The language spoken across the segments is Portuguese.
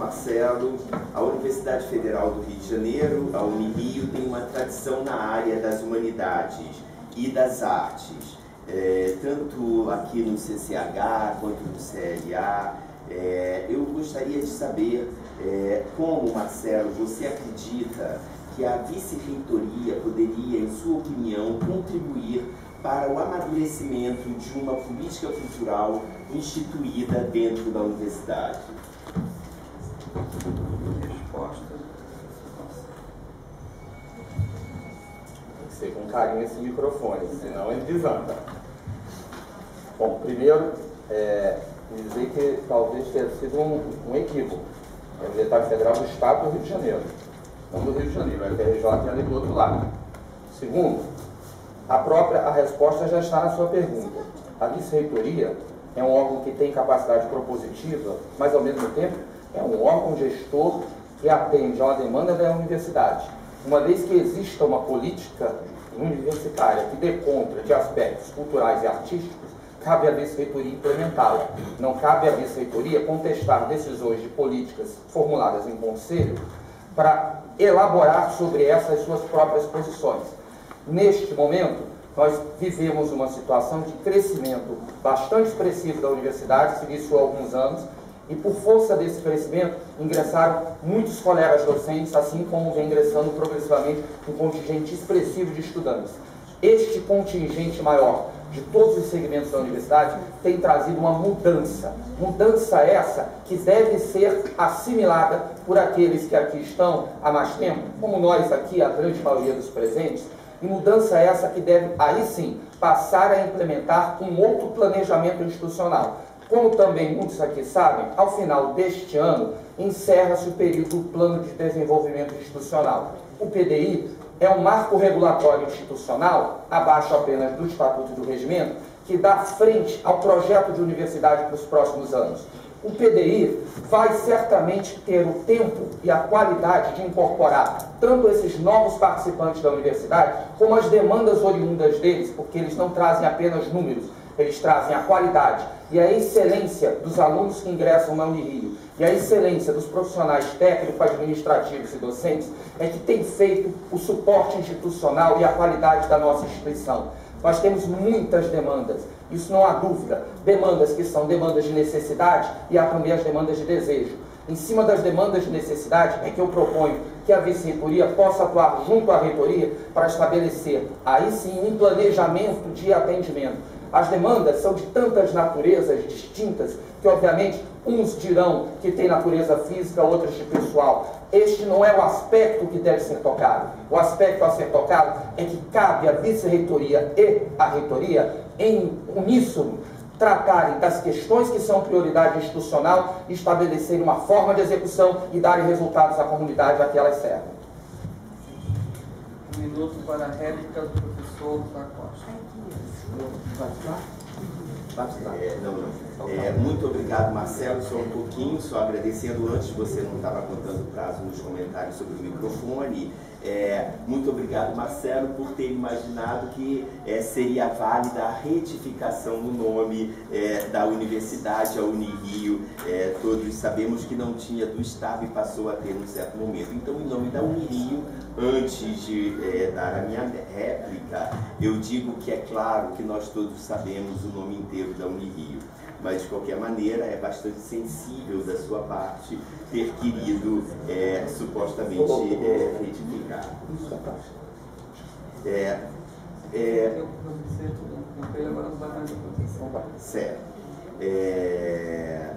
Marcelo. A Universidade Federal do Rio de Janeiro, a Unirio, tem uma tradição na área das humanidades e das artes, é, tanto aqui no CCH quanto no CLA. É, eu gostaria de saber é, como, Marcelo, você acredita que a vice-reitoria poderia, em sua opinião, contribuir para o amadurecimento de uma política cultural instituída dentro da universidade? Resposta. Tem que ser com carinho esse microfone, senão ele desanda. Bom, primeiro, é, dizer que talvez tenha sido um, um equívoco. É Universidade Federal do Estado do Rio de Janeiro, não do Rio de Janeiro, a FRJ é ali do outro lado. Segundo, a própria a resposta já está na sua pergunta. A vice-reitoria é um órgão que tem capacidade propositiva, mas ao mesmo tempo é um órgão gestor que atende a uma demanda da universidade. Uma vez que exista uma política universitária que dê conta de aspectos culturais e artísticos, cabe à vice-reitoria implementá-la. Não cabe à vice-reitoria contestar decisões de políticas formuladas em conselho para elaborar sobre essas suas próprias posições. Neste momento, nós vivemos uma situação de crescimento bastante expressivo da universidade, se iniciou há alguns anos, e por força desse crescimento ingressaram muitos colegas docentes, assim como vem ingressando progressivamente um contingente expressivo de estudantes. Este contingente maior de todos os segmentos da universidade tem trazido uma mudança. Mudança essa que deve ser assimilada por aqueles que aqui estão há mais tempo, como nós aqui, a grande maioria dos presentes, e mudança essa que deve, aí sim, passar a implementar um outro planejamento institucional. Como também muitos aqui sabem, ao final deste ano encerra-se o período do Plano de Desenvolvimento Institucional. O PDI é um marco regulatório institucional, abaixo apenas do Estatuto do Regimento, que dá frente ao projeto de universidade para os próximos anos o PDI vai certamente ter o tempo e a qualidade de incorporar tanto esses novos participantes da universidade, como as demandas oriundas deles, porque eles não trazem apenas números, eles trazem a qualidade e a excelência dos alunos que ingressam na Unirio e a excelência dos profissionais técnicos, administrativos e docentes é que tem feito o suporte institucional e a qualidade da nossa instituição. Nós temos muitas demandas, isso não há dúvida. Demandas que são demandas de necessidade e há também as demandas de desejo. Em cima das demandas de necessidade é que eu proponho que a vice-reitoria possa atuar junto à reitoria para estabelecer, aí sim, um planejamento de atendimento. As demandas são de tantas naturezas distintas que, obviamente, uns dirão que tem natureza física, outros de pessoal. Este não é o aspecto que deve ser tocado. O aspecto a ser tocado é que cabe à vice-reitoria e à reitoria, em uníssono, tratarem das questões que são prioridade institucional, estabelecerem uma forma de execução e darem resultados à comunidade a que elas servem. Um minuto para a réplica do professor da Costa. É, não, não. É, muito obrigado, Marcelo. Só um pouquinho, só agradecendo antes, você não estava contando prazo nos comentários sobre o microfone. É, muito obrigado, Marcelo, por ter imaginado que é, seria válida a retificação no nome é, da universidade, a Unirio. É, todos sabemos que não tinha do Estado e passou a ter num certo momento. Então, em nome da Unirio, antes de é, dar a minha réplica, eu digo que é claro que nós todos sabemos o nome inteiro da Unirio mas de qualquer maneira é bastante sensível da sua parte ter querido é, supostamente é, retificar. É, é, certo. É,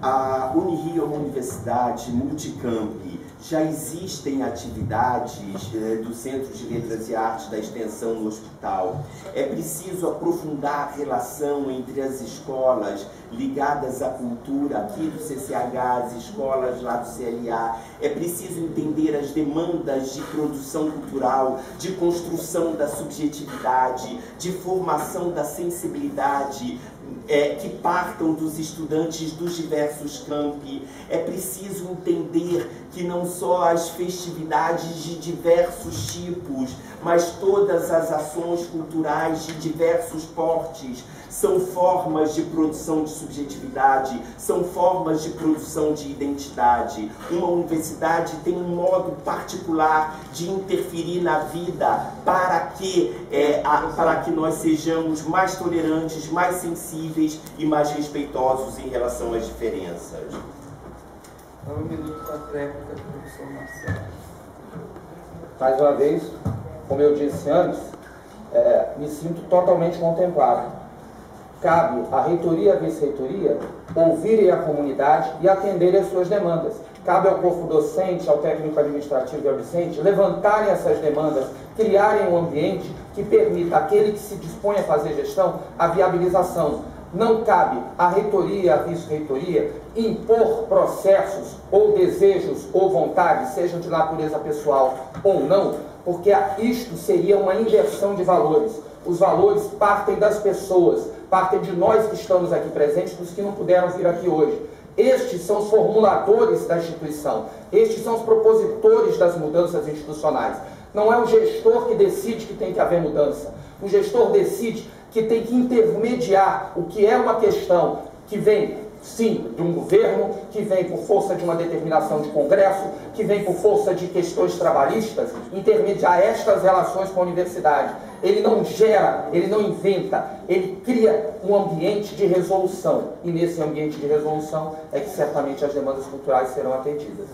a Unirio é uma universidade multicamp já existem atividades eh, do Centro de Letras e Artes da Extensão no hospital. É preciso aprofundar a relação entre as escolas ligadas à cultura aqui do CCH, as escolas lá do CLA. É preciso entender as demandas de produção cultural, de construção da subjetividade, de formação da sensibilidade, é, que partam dos estudantes dos diversos campi. É preciso entender que não só as festividades de diversos tipos, mas todas as ações culturais de diversos portes são formas de produção de subjetividade, são formas de produção de identidade. Uma universidade tem um modo particular de interferir na vida para que, é, a, para que nós sejamos mais tolerantes, mais sensíveis e mais respeitosos em relação às diferenças. Um minuto para a réplica professor Marcelo. Mais uma vez, como eu disse antes, é, me sinto totalmente contemplado cabe à reitoria e à vice-reitoria ouvirem a comunidade e atenderem as suas demandas. Cabe ao corpo docente, ao técnico administrativo e ao docente levantarem essas demandas, criarem um ambiente que permita àquele que se dispõe a fazer gestão a viabilização. Não cabe à reitoria à vice-reitoria impor processos ou desejos ou vontades, sejam de natureza pessoal ou não, porque isto seria uma inversão de valores. Os valores partem das pessoas, partem de nós que estamos aqui presentes, dos que não puderam vir aqui hoje. Estes são os formuladores da instituição, estes são os propositores das mudanças institucionais. Não é o gestor que decide que tem que haver mudança. O gestor decide que tem que intermediar o que é uma questão que vem sim, de um governo, que vem por força de uma determinação de Congresso, que vem por força de questões trabalhistas, intermediar estas relações com a universidade. Ele não gera, ele não inventa, ele cria um ambiente de resolução. E nesse ambiente de resolução é que certamente as demandas culturais serão atendidas.